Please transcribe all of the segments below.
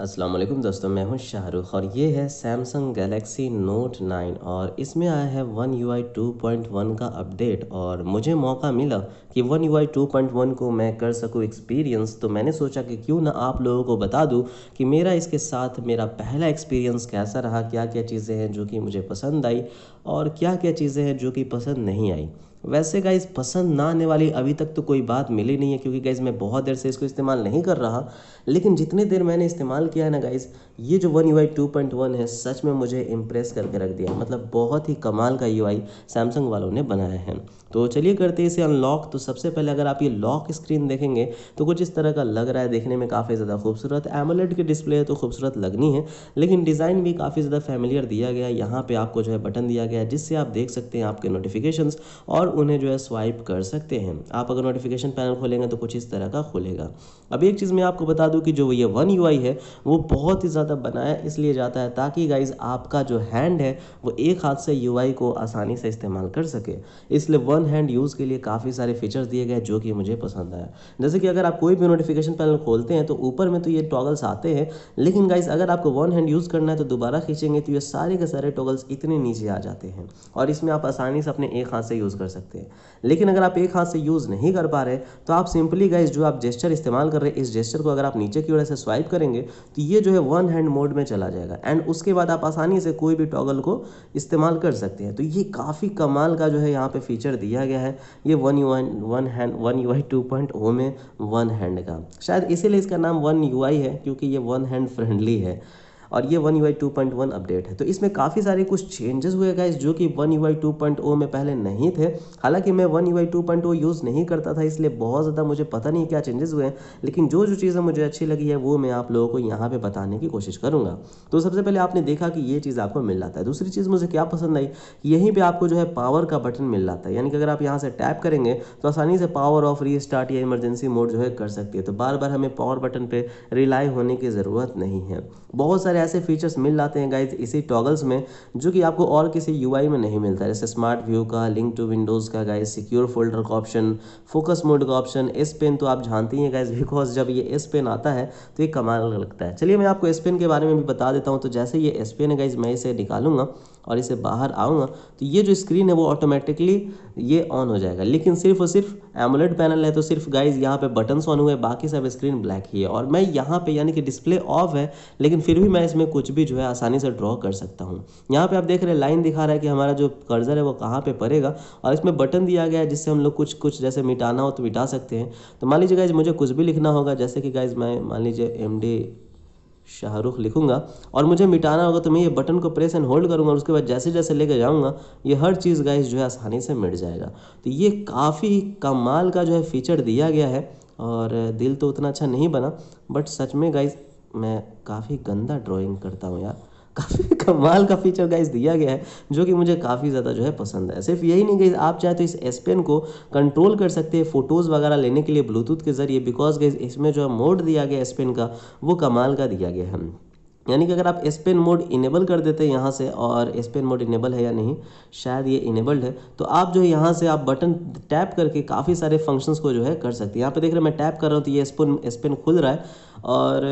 अस्सलाम वालेकुम दोस्तों, मैं हूँ शाहरुख और ये है सैमसंग गैलेक्सी नोट 9 और इसमें आया है one U I two point one का अपडेट और मुझे मौका मिला कि one U I two point one को मैं कर सकूँ एक्सपीरियंस तो मैंने सोचा कि क्यों ना आप लोगों को बता दूँ कि मेरा इसके साथ मेरा पहला एक्सपीरियंस कैसा रहा क्या क्या चीज़ें हैं जो कि मुझे पसंद आई और क्या क्या चीज़ें हैं जो कि पसंद नहीं आई। वैसे गाइज़ पसंद ना आने वाली अभी तक तो कोई बात मिली नहीं है, क्योंकि गाइज़ मैं बहुत देर से इसको इस्तेमाल नहीं कर रहा। लेकिन जितनी देर मैंने इस्तेमाल किया है ना गाइज़ ये जो one U I two point one है, सच में मुझे इम्प्रेस करके रख दिया मतलब बहुत ही कमाल का यू आई सैमसंग वालों ने बनाया है। तो चलिए करते हैं इसे अनलॉक तो सबसे पहले अगर आप ये लॉक स्क्रीन देखेंगे तो कुछ इस तरह का लग रहा है देखने में काफ़ी ज़्यादा खूबसूरत। एमोलेट की डिस्प्ले है तो खूबसूरत लगनी है, लेकिन डिज़ाइन भी काफ़ी ज़्यादा फैमिलियर दिया गया है। यहाँ पर आपको जो है बटन दिया गया है, जिससे आप देख सकते हैं आपके नोटिफिकेशन और उन्हें जो है स्वाइप कर सकते हैं। आप अगर नोटिफिकेशन पैनल खोलेंगे तो कुछ इस तरह का खुलेगा। अब एक चीज़ मैं आपको बता दूँ कि जो ये वन यूआई है, वो बहुत ही ज़्यादा बनाया इसलिए जाता है ताकि गाइज़ आपका जो हैंड है, वो एक हाथ से यूआई को आसानी से इस्तेमाल कर सके। इसलिए वन हैंड यूज़ के लिए काफ़ी सारे फीचर्स दिए गए जो कि मुझे पसंद आया। जैसे कि अगर आप कोई भी नोटिफिकेशन पैनल खोलते हैं तो ऊपर में तो ये टॉगल्स आते हैं, लेकिन गाइज़ अगर आपको वन हैंड यूज़ करना है तो दोबारा खींचेंगे तो ये सारे के सारे टॉगल्स इतने नीचे आ जाते हैं। और इसमें आप आसानी से अपने एक हाथ से यूज़ कर सकते हैं। लेकिन अगर आप एक हाथ से यूज़ नहीं कर पा रहे तो आप सिंपली गाइज़ जो आप जेस्टर इस्तेमाल कर रहे हैं, इस जेस्टर को अगर आप नीचे की ओर से स्वाइप करेंगे तो ये जो है वन हैंड मोड में चला जाएगा। एंड उसके बाद आप आसानी से कोई भी टॉगल को इस्तेमाल कर सकते हैं। तो ये काफ़ी कमाल का जो है यहाँ पे फीचर दिया गया है। ये one U one hand one U I two point O में वन हैंड का। शायद इसीलिए इसका नाम वन यू आई है, क्योंकि ये वन हैंड फ्रेंडली है। और ये वन यू आई अपडेट है। तो इसमें काफ़ी सारे कुछ चेंजेस हुए गाइस जो कि वन यू में पहले नहीं थे। हालाँकि मैं वन यू यूज़ नहीं करता था, इसलिए बहुत ज़्यादा मुझे पता नहीं क्या चेंजेस हुए हैं। लेकिन जो जो चीज़ें मुझे अच्छी लगी है, वो मैं आप लोगों को यहाँ पर बताने की कोशिश करूँगा। तो सबसे पहले आपने देखा कि ये चीज़ आपको मिल जाता है। दूसरी चीज़ मुझे क्या पसंद आई, यहीं पर आपको जो है पावर का बटन मिल जाता है। यानी कि अगर आप यहाँ से टैप करेंगे तो आसानी से पावर ऑफ़ री स्टार्ट या इमरजेंसी मोड जो है कर सकती है। तो बार बार हमें पावर बटन पर रिलाई होने की ज़रूरत नहीं है। बहुत सारे ऐसे फीचर्स मिल जाते हैं गाइज़ इसी टॉगल्स में, जो कि आपको और किसी यूआई में नहीं मिलता। जैसे स्मार्ट व्यू का लिंक टू विंडोज़ का गाइज़ सिक्योर फोल्डर का ऑप्शन फोकस मोड का ऑप्शन एस पेन तो आप जानती हैं गाइज़ बिकॉज़ जब ये एस पेन आता है तो ये कमाल लगता है। चलिए, मैं आपको एस पेन के बारे में भी बता देता हूँ। तो जैसे ये एस पेन है गाइज़ मैं इसे निकालूँगा। और इसे बाहर आऊँगा तो ये जो स्क्रीन है वो ऑटोमेटिकली ये ऑन हो जाएगा। लेकिन सिर्फ़ और सिर्फ़ एमोलेड पैनल है तो सिर्फ़ गाइज़ यहाँ पे बटन्स ऑन हुए, बाकी सब स्क्रीन ब्लैक ही है। और मैं यहाँ पे यानी कि डिस्प्ले ऑफ़ है, लेकिन फिर भी मैं इसमें कुछ भी जो है आसानी से ड्रॉ कर सकता हूँ। यहाँ पे आप देख रहे हैं लाइन दिखा रहा है कि हमारा जो कर्जर है वो कहाँ पे पड़ेगा, और इसमें बटन दिया गया है जिससे हम लोग कुछ कुछ जैसे मिटाना हो तो मिटा सकते हैं। तो मान लीजिए गाइज़ मुझे कुछ भी लिखना होगा, जैसे कि गाइज़ मैं मान लीजिए एमडी शाहरुख लिखूँगा। और मुझे मिटाना होगा तो मैं ये बटन को प्रेस एंड होल्ड करूँगा और उसके बाद जैसे जैसे लेकर जाऊँगा, ये हर चीज़ गाइस जो है आसानी से मिट जाएगा। तो ये काफ़ी कमाल का जो है फीचर दिया गया है और दिल तो उतना अच्छा नहीं बना बट सच में गाइस मैं काफ़ी गंदा ड्राइंग करता हूँ यार। काफ़ी कमाल का फीचर गाइस दिया गया है, जो कि मुझे काफ़ी ज़्यादा जो है पसंद है। सिर्फ़ यही नहीं गई आप चाहे तो इस एस पेन को कंट्रोल कर सकते हैं फ़ोटोज़ वगैरह लेने के लिए ब्लूटूथ के ज़रिए बिकॉज़ गाइस इसमें जो है मोड दिया गया एस पेन का, वो कमाल का दिया गया है। यानी कि अगर आप एस पेन मोड इनेबल कर देते हैं यहाँ से और एस पेन मोड इनेबल है या नहीं, शायद ये इनेबल्ड है तो आप जो है यहाँ से आप बटन टैप करके काफ़ी सारे फ़ंक्शंस को जो है कर सकते हैं। यहाँ पे देख रहे हैं मैं टैप कर रहा हूँ तो ये एस पेन एस पेन खुल रहा है और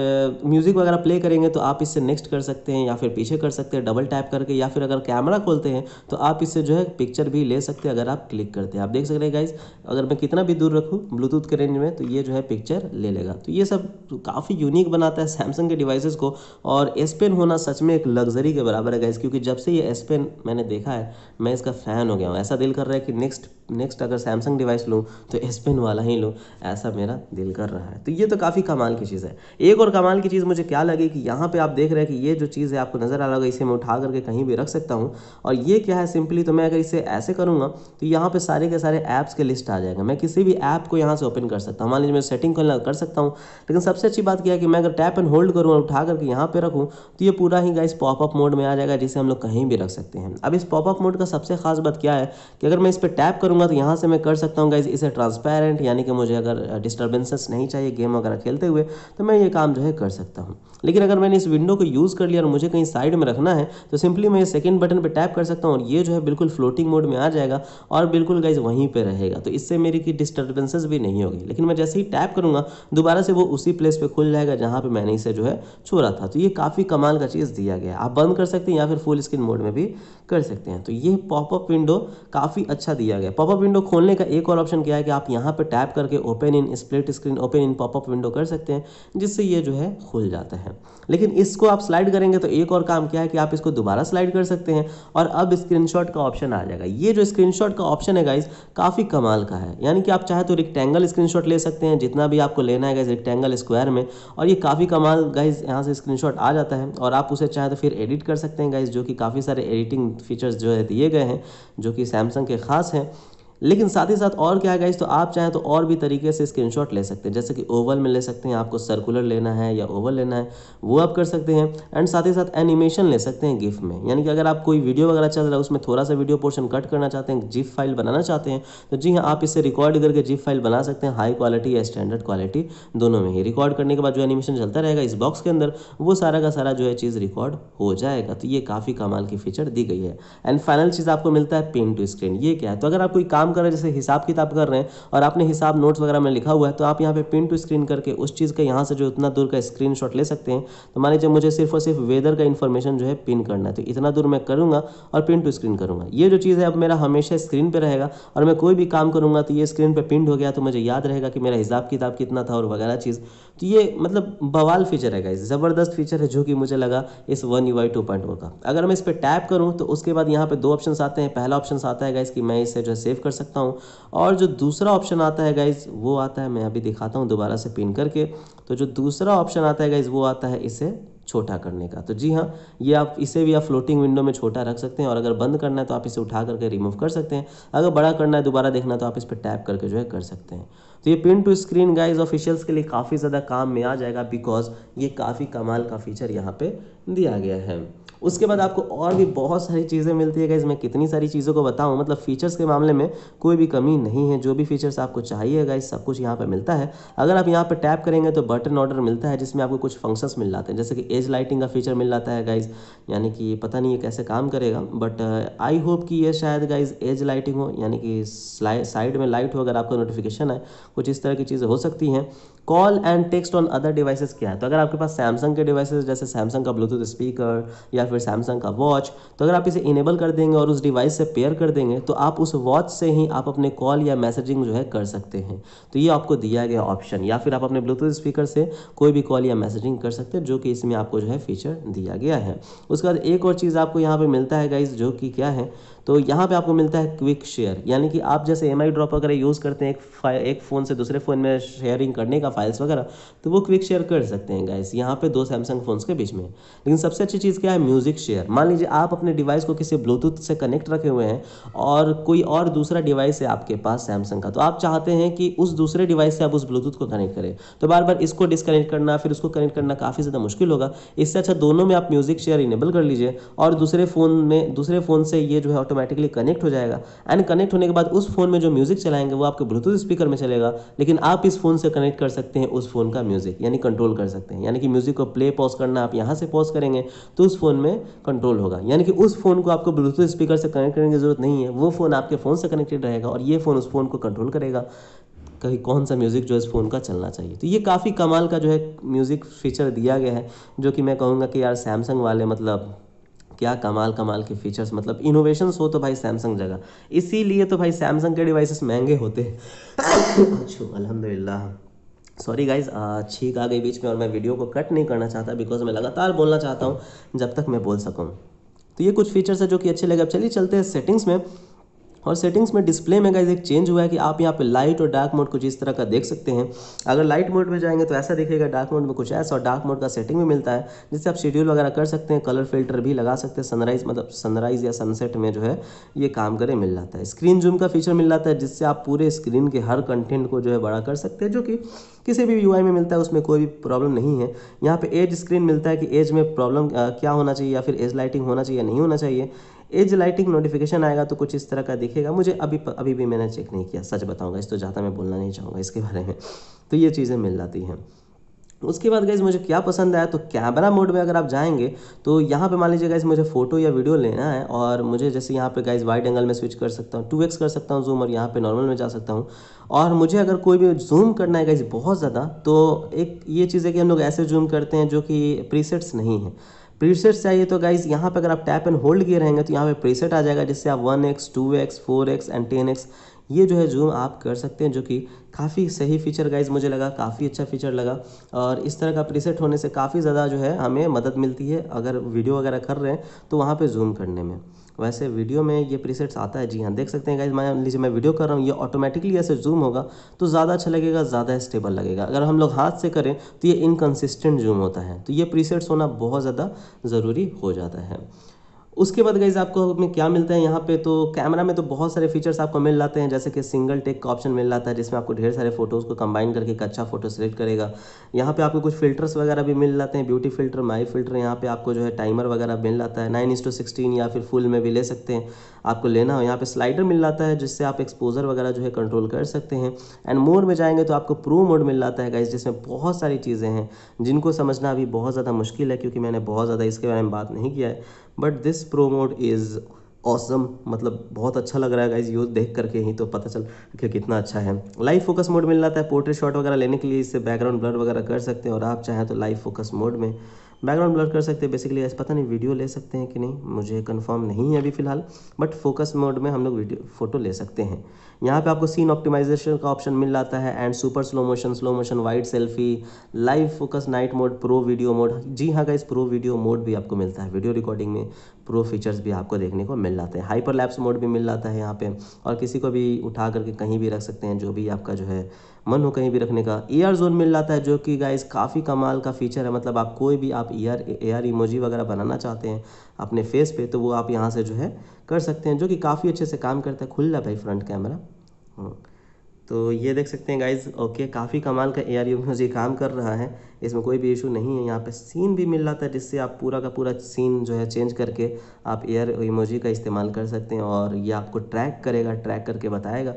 म्यूज़िक वगैरह प्ले करेंगे तो आप इससे नेक्स्ट कर सकते हैं या फिर पीछे कर सकते हैं डबल टैप करके या फिर अगर कैमरा खोलते हैं तो आप इससे जो है पिक्चर भी ले सकते हैं अगर आप क्लिक करते हैं। आप देख सकते हैं गाइज़ अगर मैं कितना भी दूर रखूँ ब्लूटूथ के रेंज में तो ये जो है पिक्चर ले लेगा। तो ये सब काफ़ी यूनिक बनाता है सैमसंग के डिवाइसेस को और एस पेन होना सच में एक लग्जरी के बराबर है गैस क्योंकि जब से ये एस पेन मैंने देखा है, मैं इसका फ़ैन हो गया हूँ। ऐसा दिल कर रहा है कि नेक्स्ट नेक्स्ट अगर सैमसंग डिवाइस लूँ तो एस पेन वाला ही लूँ। ऐसा मेरा दिल कर रहा है। तो ये तो काफ़ी कमाल की चीज़ है। एक और कमाल की चीज़ मुझे क्या लगी कि यहाँ पे आप देख रहे हैं कि ये जो चीज़ है, आपको नज़र आ रहा होगा, इसे मैं उठा करके कहीं भी रख सकता हूँ। और ये क्या है सिंपली तो मैं अगर इसे ऐसे करूँगा तो यहाँ पर सारे के सारे ऐप्स के लिस्ट आ जाएगा। मैं किसी भी ऐप को यहाँ से ओपन कर सकता हूँ। मान लीजिए मैं सेटिंग कर सकता हूँ। लेकिन सबसे अच्छी बात क्या है कि मैं अगर टैप एंड होल्ड करूँ और उठा करके यहाँ पर रखूँ तो ये पूरा ही गाइस पॉपअप मोड में आ जाएगा, जिसे हम लोग कहीं भी रख सकते हैं। अब इस पॉपअप मोड का सबसे खास बात क्या है कि अगर मैं इस पर टैप करूँगा करूँगा तो यहाँ से मैं कर सकता हूँ गाइज़ इसे ट्रांसपेरेंट यानी कि मुझे अगर डिस्टर्बेंसेस नहीं चाहिए गेम वगैरह खेलते हुए तो मैं ये काम जो है कर सकता हूँ। लेकिन अगर मैंने इस विंडो को यूज़ कर लिया और मुझे कहीं साइड में रखना है तो सिंपली मैं सेकंड बटन पर टैप कर सकता हूँ और ये जो है बिल्कुल फ्लोटिंग मोड में आ जाएगा और बिल्कुल गाइज़ वहीं पर रहेगा। तो इससे मेरी की डिस्टर्बेंसेस भी नहीं होगी। लेकिन मैं जैसे ही टैप करूँगा, दोबारा से वो उसी प्लेस पर खुल जाएगा जहाँ पर मैंने इसे जो है छोड़ा था। तो ये काफ़ी कमाल का चीज़ दिया गया आप बंद कर सकते हैं या फिर फुल स्क्रीन मोड में भी कर सकते हैं। तो ये पॉपअप विंडो काफ़ी अच्छा दिया गया पॉपअप विंडो खोलने का एक और ऑप्शन क्या है कि आप यहाँ पर टैप करके open in split screen open in popup window कर सकते हैं, जिससे ये जो है खुल जाता है। लेकिन इसको आप स्लाइड करेंगे तो एक और काम क्या है कि आप इसको दोबारा स्लाइड कर सकते हैं और अब स्क्रीनशॉट का ऑप्शन आ जाएगा। ये जो स्क्रीनशॉट का ऑप्शन है गाइज़ काफ़ी कमाल का है। यानी कि आप चाहे तो रिक्टेंगल स्क्रीनशॉट ले सकते हैं, जितना भी आपको लेना है गाइज़ रिक्टेंगल स्क्वायर में, और ये काफ़ी कमाल गाइज़ यहाँ से स्क्रीनशॉट आ जाता है, और आप उसे चाहे तो फिर एडिट कर सकते हैं गाइज़ जो कि काफ़ी सारे एडिटिंग फीचर्स जो है दिए गए हैं, जो कि सैमसंग के खास हैं। लेकिन साथ ही साथ और क्या है तो आप चाहें तो और भी तरीके से स्क्रीनशॉट ले सकते हैं। जैसे कि ओवल में ले सकते हैं, आपको सर्कुलर लेना है या ओवल लेना है, वो आप कर सकते हैं। एंड साथ ही साथ एनिमेशन ले सकते हैं गिफ में। यानी कि अगर आप कोई वीडियो वगैरह चल रहा है, उसमें थोड़ा सा वीडियो पोर्शन कट करना चाहते हैं जिप फ़ाइल बनाना चाहते हैं तो जी हाँ आप इसे रिकॉर्ड करके जिप फ़ाइल बना सकते हैं हाई क्वालिटी या स्टैंडर्ड क्वालिटी दोनों में ही। रिकॉर्ड करने के बाद जो एनिमेशन चलता रहेगा इस बॉक्स के अंदर, वो सारा का सारा जो है चीज़ रिकॉर्ड हो जाएगा। तो ये काफ़ी कमाल की फीचर दी गई है। एंड फाइनल चीज़ आपको मिलता है पेन टू स्क्रीन ये क्या है? तो अगर आप कोई काम कर रहे हैं, जैसे हिसाब किताब कर रहे हैं, और आपने हिसाब नोट्स वगैरह में लिखा हुआ है तो आप यहाँ पे पिन टू स्क्रीन करके उस चीज़ का यहाँ से जो इतना दूर का स्क्रीन ले सकते हैं। तो मान लीजिए मुझे सिर्फ़ और सिर्फ़ वेदर का इन्फॉर्मेशन जो है पिन करना है तो इतना दूर मैं करूँगा और पिन टू स्क्रीन करूँगा। ये जो चीज़ है, अब मेरा हमेशा स्क्रीन पर रहेगा, और मैं कोई भी काम करूँगा तो ये स्क्रीन पर पिंड हो गया तो मुझे याद रहेगा कि मेरा हिसाब किताब कितना था और वगैरह चीज़। तो ये मतलब बवाल फीचर है गाइज़ ज़बरदस्त फीचर है, जो कि मुझे लगा इस one U I two point का। अगर मैं इस पर टैप करूँ तो उसके बाद यहाँ पे दो ऑप्शन आते हैं। पहला ऑप्शन आता है गाइज़ कि मैं इसे जो सेव कर हूँ। और जो दूसरा ऑप्शन आता है गाइज़ वो आता है, मैं अभी दिखाता हूँ दोबारा से पिन करके। तो जो दूसरा ऑप्शन आता है गाइज़ वो आता है इसे छोटा करने का। तो जी हाँ ये आप इसे भी आप फ्लोटिंग विंडो में छोटा रख सकते हैं और अगर बंद करना है तो आप इसे उठा करके रिमूव कर सकते हैं। अगर बड़ा करना है, दोबारा देखना तो आप इस पर टैप करके जो है कर सकते हैं। तो ये pin to screen guys officials के लिए काफ़ी ज़्यादा काम में आ जाएगा बिकॉज़ ये काफ़ी कमाल का फीचर यहाँ पे दिया गया है। उसके बाद आपको और भी बहुत सारी चीज़ें मिलती है गाइज़ मैं कितनी सारी चीज़ों को बताऊँ मतलब फीचर्स के मामले में कोई भी कमी नहीं है, जो भी फीचर्स आपको चाहिए गाइज़ सब कुछ यहाँ पर मिलता है। अगर आप यहाँ पर टैप करेंगे तो बटन ऑर्डर मिलता है, जिसमें आपको कुछ फ़ंक्शंस मिल जाते हैं, जैसे कि एज लाइटिंग का फीचर मिल जाता है गाइज़ यानी कि पता नहीं ये कैसे काम करेगा बट आई होप कि ये शायद गाइज़ एज लाइटिंग हो, यानी कि साइड में लाइट हो, अगर आपका नोटिफिकेशन है कुछ इस तरह की चीज़ें हो सकती हैं। Call and text on other devices क्या है? तो अगर आपके पास सैमसंग के डिवाइसेस, जैसे सैमसंग का ब्लूटूथ स्पीकर या फिर सैमसंग का वॉच तो अगर आप इसे इनेबल कर देंगे और उस डिवाइस से पेयर कर देंगे तो आप उस वॉच से ही आप अपने कॉल या मैसेजिंग जो है कर सकते हैं। तो ये आपको दिया गया ऑप्शन या फिर आप अपने ब्लूटूथ स्पीकर से कोई भी कॉल या मैसेजिंग कर सकते हैं, जो कि इसमें आपको जो है फीचर दिया गया है। उसके बाद एक और चीज़ आपको यहाँ पर मिलता है गाइज़ जो कि क्या है? तो यहाँ पे आपको मिलता है क्विक शेयर यानी कि आप जैसे एम आई ड्रॉप वगैरह यूज़ करते हैं एक एक फ़ोन से दूसरे फ़ोन में शेयरिंग करने का फाइल्स वगैरह तो वो क्विक शेयर कर सकते हैं गाइस यहाँ पे दो सैमसंग फ़ोन्स के बीच में। लेकिन सबसे अच्छी चीज़ क्या है? म्यूज़िक शेयर मान लीजिए आप अपने डिवाइस को किसी ब्लूटूथ से कनेक्ट रखे हुए हैं और कोई और दूसरा डिवाइस है आपके पास सैमसंग का तो आप चाहते हैं कि उस दूसरे डिवाइस से आप उस ब्लूटूथ को कनेक्ट करें। तो बार बार इसको डिसकनेक्ट करना, फिर उसको कनेक्ट करना काफ़ी ज़्यादा मुश्किल होगा। इससे अच्छा दोनों में आप म्यूज़िक शेयर इनेबल कर लीजिए और दूसरे फ़ोन में, दूसरे फ़ोन से ये जो है ऑटोमेटिकली कनेक्ट हो जाएगा। एंड कनेक्ट होने के बाद उस फ़ोन में जो म्यूज़िक चलाएँगे, वो आपके ब्लूटूथ स्पीकर में चलेगा। लेकिन आप इस फ़ोन से कनेक्ट कर सकते हैं उस फ़ोन का म्यूज़िक यानी कंट्रोल कर सकते हैं। यानी कि म्यूज़िक को प्ले पॉज करना आप यहाँ से पॉज करेंगे तो उस फ़ोन में कंट्रोल होगा। यानी कि उस फ़ोन को आपको ब्लूटूथ स्पीकर से कनेक्ट करने की ज़रूरत नहीं है। वो फ़ोन आपके फ़ोन से कनेक्टेड रहेगा और ये फ़ोन उस फ़ोन को कंट्रोल करेगा कहीं कौन सा म्यूज़िक जो इस फ़ोन का चलना चाहिए। तो ये काफ़ी कमाल का जो है म्यूज़िक फीचर दिया गया है, जो कि मैं कहूँगा कि यार सैमसंग वाले मतलब क्या कमाल कमाल के फीचर्स मतलब इनोवेशन हो तो भाई सैमसंग जगह। इसीलिए तो भाई सैमसंग के डिवाइसेस महँगे होते हैं। अलहमदिल्ला सॉरी गाइज़ छीक आ गई बीच में और मैं वीडियो को कट नहीं करना चाहता बिकॉज़ मैं लगातार बोलना चाहता हूँ जब तक मैं बोल सकूँ। तो ये कुछ फीचर्स है जो कि अच्छे लगे। अब चलिए चलते हैं सेटिंग्स में। और सेटिंग्स में डिस्प्ले में गाइज़ एक चेंज हुआ है कि आप यहाँ पे लाइट और डार्क मोड कुछ इस तरह का देख सकते हैं। अगर लाइट मोड में जाएँगे तो ऐसा दिखेगा डार्क मोड में कुछ ऐसा और डार्क मोड का सेटिंग भी मिलता है, जिससे आप शेड्यूल वगैरह कर सकते हैं कलर फ़िल्टर भी लगा सकते हैं सनराइज मतलब सनराइज या सनसेट में जो है ये काम करे, मिल जाता है। स्क्रीन जूम का फीचर मिल जाता है, जिससे आप पूरे स्क्रीन के हर कंटेंट को जो है बड़ा कर सकते हैं, जो कि किसी भी UI में मिलता है, उसमें कोई भी प्रॉब्लम नहीं है। यहाँ पे एज स्क्रीन मिलता है कि एज में प्रॉब्लम क्या होना चाहिए या फिर एज लाइटिंग होना चाहिए या नहीं होना चाहिए। एज लाइटिंग नोटिफिकेशन आएगा तो कुछ इस तरह का दिखेगा। मुझे अभी अभी भी मैंने चेक नहीं किया, सच बताऊँगा, इस तो ज़्यादा मैं बोलना नहीं चाहूँगा इसके बारे में। तो ये चीज़ें मिल जाती हैं। उसके बाद गाइज़ मुझे क्या पसंद आया तो कैमरा मोड में अगर आप जाएँगे तो यहाँ पे मान लीजिए गाइज़ मुझे फ़ोटो या वीडियो लेना है, और मुझे जैसे यहाँ पे गाइज़ वाइड एंगल में स्विच कर सकता हूँ टू एक्स कर सकता हूँ जूम और यहाँ पे नॉर्मल में जा सकता हूँ। और मुझे अगर कोई भी जूम करना है गाइज़ बहुत ज़्यादा तो एक ये चीज़ है कि हम लोग ऐसे जूम करते हैं जो कि प्रीसेट्स नहीं है। प्रीसेट्स चाहिए तो गाइज़ यहाँ पे अगर आप टैप एंड होल्ड किए रहेंगे तो यहाँ पे प्रीसेट आ जाएगा, जिससे आप one x two x four x and ten x ये जो है जूम आप कर सकते हैं, जो कि काफ़ी सही फीचर गाइज़ मुझे लगा, काफ़ी अच्छा फीचर लगा। और इस तरह का प्रीसेट होने से काफ़ी ज़्यादा जो है हमें मदद मिलती है, अगर वीडियो वगैरह कर रहे हैं तो वहाँ पर जूम करने में। वैसे वीडियो में ये प्रीसेट्स आता है। जी हाँ देख सकते हैं गाइज़ मान लीजिए मैं वीडियो कर रहा हूँ, ये ऑटोमेटिकली ऐसे जूम होगा तो ज़्यादा अच्छा लगेगा, ज़्यादा स्टेबल लगेगा। अगर हम लोग हाथ से करें तो ये इनकन्सिस्टेंट जूम होता है। तो ये प्रीसेट्स होना बहुत ज़्यादा ज़रूरी हो जाता है। उसके बाद गाइज़ आपको में क्या मिलता है यहाँ पे? तो कैमरा में तो बहुत सारे फीचर्स आपको मिल जाते हैं, जैसे कि सिंगल टेक का ऑप्शन मिल जाता है, जिसमें आपको ढेर सारे फ़ोटोज़ को कंबाइन करके एक अच्छा फ़ोटो सेलेक्ट करेगा। यहाँ पे आपको कुछ फिल्टर्स वगैरह भी मिल जाते हैं ब्यूटी फ़िल्टर माई फ़िल्टर यहाँ पे आपको जो है टाइमर वगैरह मिल जाता है नाइन इंस टू या फिर फुल में भी ले सकते हैं, आपको लेना हो। यहाँ पे स्लाइडर मिल जाता है, जिससे आप एक्सपोजर वगैरह जो है कंट्रोल कर सकते हैं। एंड मोर में जाएँगे तो आपको प्रो मोड मिल जाता है गाइज़ जिसमें बहुत सारी चीज़ें हैं, जिनको समझना अभी बहुत ज़्यादा मुश्किल है, क्योंकि मैंने बहुत ज़्यादा इसके बारे में बात नहीं किया है। But this pro mode is awesome मतलब बहुत अच्छा लग रहा है गाइज़ यूज़ देख करके ही तो पता चल कि कितना अच्छा है। लाइव फोकस मोड मिल जाता है पोर्ट्रेट शॉट वगैरह लेने के लिए इससे बैकग्राउंड ब्लर वगैरह कर सकते हैं और आप चाहें तो लाइव फोकस मोड में बैकग्राउंड ब्लर कर सकते हैं। बेसिकली ऐसा पता नहीं वीडियो ले सकते हैं कि नहीं, मुझे कंफर्म नहीं है अभी फ़िलहाल बट फोकस मोड में हम लोग वीडियो फ़ोटो ले सकते हैं। यहाँ पे आपको सीन ऑप्टिमाइजेशन का ऑप्शन मिल जाता है and super slow motion slow motion wide selfie live focus night mode pro video mode जी हाँ का प्रो वीडियो मोड भी आपको मिलता है। वीडियो रिकॉर्डिंग में प्रो फीचर्स भी आपको देखने को मिल जाते हैं। हाइपर लैप्स मोड भी मिल जाता है यहाँ पे। और किसी को भी उठा करके कहीं भी रख सकते हैं, जो भी आपका जो है मन हो कहीं भी रखने का। ईयर जोन मिल जाता है, जो कि गाइस काफ़ी कमाल का फीचर है। मतलब आप कोई भी आप ईयर एयर इमोजी वगैरह बनाना चाहते हैं अपने फेस पे तो वो आप यहाँ से जो है कर सकते हैं, जो कि काफ़ी अच्छे से काम करता है। खुल रहा भाई फ्रंट कैमरा हाँ। तो ये देख सकते हैं गाइज़ ओके काफ़ी कमाल का ए आर इमोजी काम कर रहा है। इसमें कोई भी इशू नहीं है। यहाँ पे सीन भी मिल रहा था, जिससे आप पूरा का पूरा सीन जो है चेंज करके आप एयर इमोजी का इस्तेमाल कर सकते हैं और ये आपको ट्रैक करेगा ट्रैक करके बताएगा।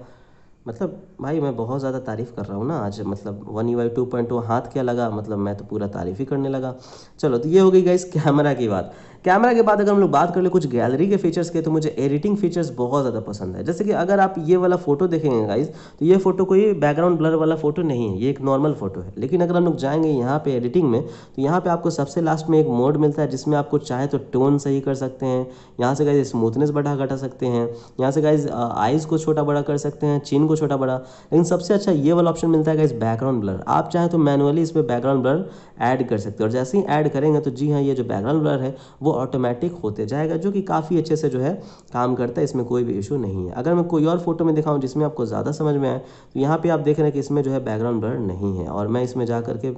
मतलब भाई, मैं बहुत ज़्यादा तारीफ़ कर रहा हूँ ना आज। मतलब one U I two point two हाथ क्या लगा? मतलब मैं तो पूरा तारीफ़ ही करने लगा। चलो तो ये हो गई गाइस कैमरा की बात। कैमरा के बाद अगर हम लोग बात कर ले कुछ गैलरी के फीचर्स के तो मुझे एडिटिंग फीचर्स बहुत ज़्यादा पसंद है। जैसे कि अगर आप ये वाला फ़ोटो देखेंगे गाइज़ तो ये फ़ोटो कोई बैकग्राउंड ब्लर वाला फ़ोटो नहीं है, ये एक नॉर्मल फ़ोटो है। लेकिन अगर हम लोग जाएँगे यहाँ पे एडिटिंग में तो यहाँ पे आपको सबसे लास्ट में एक मोड मिलता है, जिसमें आपको चाहे तो टोन सही कर सकते हैं, यहाँ से गाइज़ स्मूथनेस बढ़ा घटा सकते हैं, यहाँ से गाइज़ आइज़ को छोटा बड़ा कर सकते हैं चिन को छोटा बड़ा। लेकिन सबसे अच्छा ये वाला ऑप्शन मिलता है गाइज़ बैकग्राउंड ब्लर आप चाहें तो मैनुअली इसमें बैकग्राउंड ब्लर ऐड कर सकते हैं। और जैसे ही ऐड करेंगे तो जी हाँ ये जो बैकग्राउंड ब्लर है, वो ऑटोमेटिक होते जाएगा, जो कि काफ़ी अच्छे से जो है काम करता है, इसमें कोई भी इशू नहीं है। अगर मैं कोई और फ़ोटो में दिखाऊँ जिसमें आपको ज़्यादा समझ में आए तो यहाँ पर आप देख रहे हैं कि इसमें जो है बैकग्राउंड ब्लर नहीं है और मैं इसमें जा करके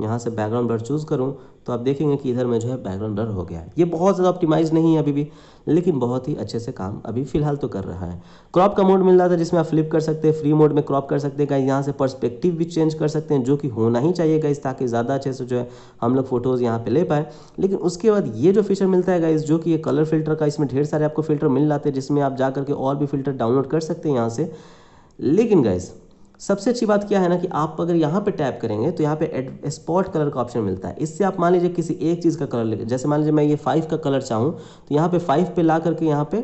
यहाँ से बैकग्राउंड ब्लर चूज़ करूँ तो आप देखेंगे कि इधर में जो है बैकग्राउंड ब्लर हो गया है। ये बहुत ज़्यादा ऑप्टिमाइज नहीं है अभी भी, लेकिन बहुत ही अच्छे से काम अभी फ़िलहाल तो कर रहा है। क्रॉप का मोड मिल रहा था जिसमें आप फ्लिप कर सकते हैं फ्री मोड में क्रॉप कर सकते हैं यहाँ से पर्सपेक्टिव भी चेंज कर सकते हैं, जो कि होना ही चाहिए गाइज़ ताकि ज़्यादा अच्छे से जो है हम लोग फ़ोटोज़ यहाँ पे ले पाए। लेकिन उसके बाद ये जो फीचर मिलता है गाइज़ जो कि ये कलर फ़िल्टर का, इसमें ढेर सारे आपको फ़िल्टर मिल जाते हैं, जिसमें आप जा करके और भी फ़िल्टर डाउनलोड कर सकते हैं यहाँ से। लेकिन गाइज़ सबसे अच्छी बात क्या है ना कि आप अगर यहाँ पे टैप करेंगे तो यहाँ पे स्पॉट कलर का ऑप्शन मिलता है। इससे आप मान लीजिए किसी एक चीज़ का कलर ले जैसे मान लीजिए मैं ये फाइव का कलर चाहूँ तो यहाँ पे फाइव पे ला करके यहाँ पे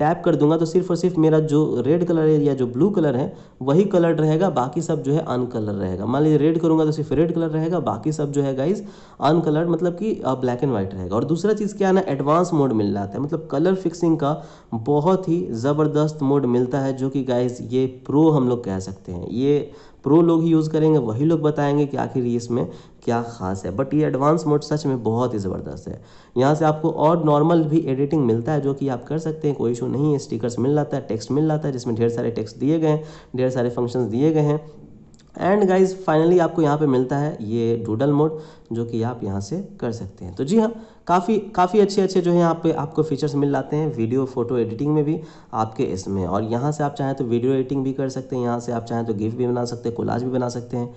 टैप कर दूँगा तो सिर्फ़ और सिर्फ़ मेरा जो रेड कलर है या जो ब्लू कलर है, वही कलर रहेगा, बाकी सब जो है अनकलर रहेगा। मान लीजिए रेड करूँगा तो सिर्फ़ रेड कलर रहेगा, बाकी सब जो है गाइज़ अनकलर मतलब कि ब्लैक एंड व्हाइट रहेगा। और दूसरा चीज़ क्या है ना एडवांस मोड मिल जाता है। मतलब कलर फिक्सिंग का बहुत ही ज़बरदस्त मोड मिलता है, जो कि गाइज़ ये प्रो हम लोग कह सकते हैं। ये प्रो लोग ही यूज़ करेंगे, वही लोग बताएँगे कि आखिर इसमें क्या खास है? बट ये एडवांस मोड सच में बहुत ही ज़बरदस्त है। यहाँ से आपको और नॉर्मल भी एडिटिंग मिलता है जो कि आप कर सकते हैं, कोई इशू नहीं है। स्टिकर्स मिल जाता है टेक्स्ट मिल जाता है, जिसमें ढेर सारे टेक्स्ट दिए गए हैं, ढेर सारे फ़ंक्शंस दिए गए हैं। एंड गाइज़ फाइनली आपको यहाँ पे मिलता है ये डूडल मोड जो कि आप यहाँ से कर सकते हैं। तो जी हाँ काफ़ी काफ़ी अच्छे अच्छे जो है यहाँ पे आपको फीचर्स मिल जाते हैं वीडियो फ़ोटो एडिटिंग में भी आपके इसमें। और यहाँ से आप चाहें तो वीडियो एडिटिंग भी कर सकते हैं, यहाँ से आप चाहें तो गिफ्ट भी बना सकते हैं कोलाज भी बना सकते हैं।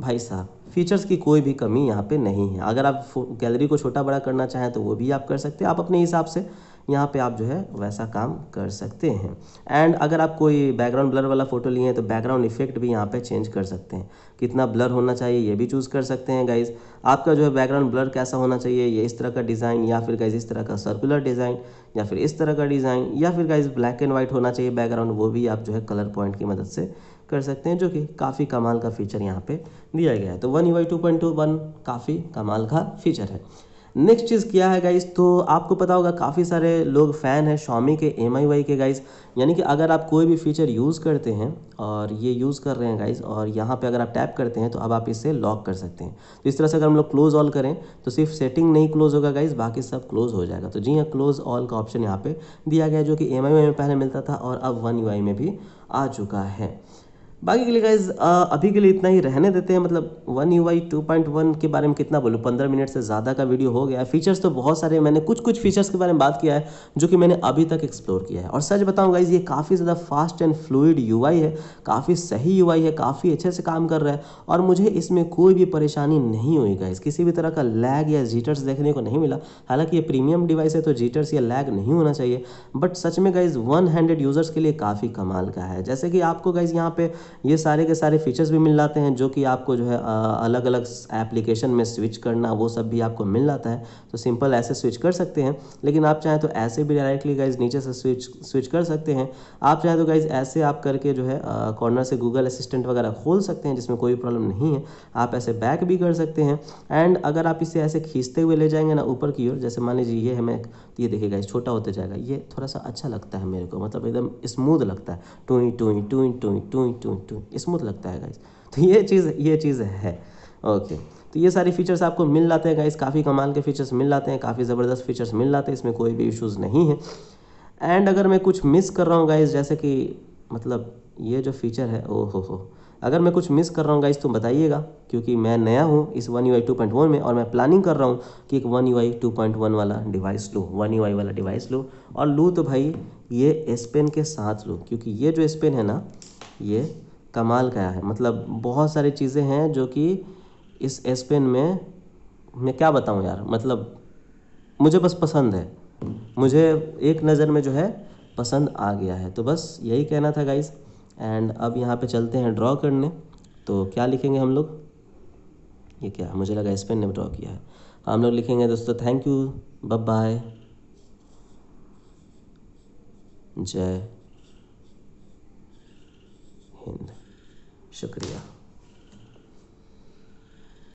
भाई साहब फीचर्स की कोई भी कमी यहाँ पे नहीं है। अगर आप गैलरी को छोटा बड़ा करना चाहें तो वो भी आप कर सकते हैं। आप अपने हिसाब से यहाँ पे आप जो है वैसा काम कर सकते हैं। एंड अगर आप कोई बैकग्राउंड ब्लर वाला फ़ोटो लिए हैं तो बैकग्राउंड इफ़ेक्ट भी यहाँ पे चेंज कर सकते हैं। कितना ब्लर होना चाहिए ये भी चूज़ कर सकते हैं गाइज़ आपका जो है बैकग्राउंड ब्लर कैसा होना चाहिए, ये इस तरह का डिज़ाइन या फिर गाइज़ इस तरह का सर्कुलर डिज़ाइन या फिर इस तरह का डिज़ाइन या फिर गाइज़ ब्लैक एंड वाइट होना चाहिए बैकग्राउंड वो भी आप जो है कलर पॉइंट की मदद से कर सकते हैं, जो कि काफ़ी कमाल का फीचर यहाँ पे दिया गया है। तो one U I two point two one काफ़ी कमाल का फीचर है। नेक्स्ट चीज़ क्या है गाइज़ तो आपको पता होगा, काफ़ी सारे लोग फ़ैन हैं शॉमी के एम आई वाई के गाइज़ यानी कि अगर आप कोई भी फीचर यूज़ करते हैं, और ये यूज़ कर रहे हैं गाइज़ और यहाँ पे अगर आप टैप करते हैं तो अब आप इसे लॉक कर सकते हैं। तो इस तरह से अगर हम लोग क्लोज ऑल करें तो सिर्फ़ सेटिंग नहीं क्लोज होगा गाइज़ बाकी सब क्लोज हो जाएगा। तो जी हाँ क्लोज ऑल का ऑप्शन यहाँ पर दिया गया जो कि एम आई में पहले मिलता था, और अब वन यू में भी आ चुका है। बाकी के लिए गाइज़ अभी के लिए इतना ही रहने देते हैं मतलब one U I two point one के बारे में कितना बोलूँ, पंद्रह मिनट से ज़्यादा का वीडियो हो गया फीचर्स तो बहुत सारे मैंने कुछ कुछ फीचर्स के बारे में बात किया है, जो कि मैंने अभी तक एक्सप्लोर किया है। और सच बताऊँ गाइज़ ये काफ़ी ज़्यादा फास्ट एंड फ्लूड यू है, काफ़ी सही UI है, काफ़ी अच्छे से काम कर रहा है, और मुझे इसमें कोई भी परेशानी नहीं हुई गाइज़ किसी भी तरह का लैग या जीटर्स देखने को नहीं मिला। हालाँकि ये प्रीमियम डिवाइस है तो जीटर्स या लैग नहीं होना चाहिए। बट सच में गाइज़ वन यूज़र्स के लिए काफ़ी कमाल का है। जैसे कि आपको गाइज़ यहाँ पे ये सारे के सारे फीचर्स भी मिल जाते हैं, जो कि आपको जो है अलग अलग एप्लीकेशन में स्विच करना, वो सब भी आपको मिल जाता है। तो सिंपल ऐसे स्विच कर सकते हैं। लेकिन आप चाहें तो ऐसे भी डायरेक्टली गाइज़ नीचे से स्विच स्विच कर सकते हैं। आप चाहें तो गाइज़ ऐसे आप करके जो है कॉर्नर से गूगल असिस्टेंट वगैरह खोल सकते हैं, जिसमें कोई प्रॉब्लम नहीं है। आप ऐसे बैक भी कर सकते हैं। एंड अगर आप इसे ऐसे खींचते हुए ले जाएँगे ना, ऊपर की ओर, जैसे मान लीजिए ये हमें ये देखिएगा छोटा होते जाएगा। ये थोड़ा सा अच्छा लगता है मेरे को मतलब एकदम स्मूथ लगता है। टूई टूई टूई टूई टूई टूई टूई स्मूथ लगता है गाइज़ तो ये चीज़ ये चीज़ है। ओके तो ये सारे फीचर्स आपको मिल जाते हैं गाइस काफ़ी कमाल के फीचर्स मिल जाते हैं, काफ़ी ज़बरदस्त फीचर्स मिल जाते हैं, इसमें कोई भी इशूज़ नहीं है। एंड अगर मैं कुछ मिस कर रहा हूँ गाइस जैसे कि मतलब ये जो फीचर है ओ हो हो अगर मैं कुछ मिस कर रहा हूँ गाइस तो बताइएगा, क्योंकि मैं नया हूँ इस वन यू आई में और मैं प्लानिंग कर रहा हूँ कि एक वन यू आई वाला डिवाइस लूँ वन यू वाला डिवाइस लूँ। और लूँ तो भाई, ये एस पेन के साथ लूँ, क्योंकि ये जो एस पेन है ना, ये कमाल का है। मतलब बहुत सारी चीज़ें हैं जो कि इस एस पेन में, मैं क्या बताऊँ यार मतलब मुझे बस पसंद है। मुझे एक नज़र में जो है, पसंद आ गया है। तो बस यही कहना था गाइस एंड अब यहाँ पे चलते हैं ड्रॉ करने। तो क्या लिखेंगे हम लोग? ये क्या? मुझे लगा इस पेन ने ड्रॉ किया है। हम लोग लिखेंगे दोस्तों थैंक यू बब बाय जय हिंद। शुक्रिया।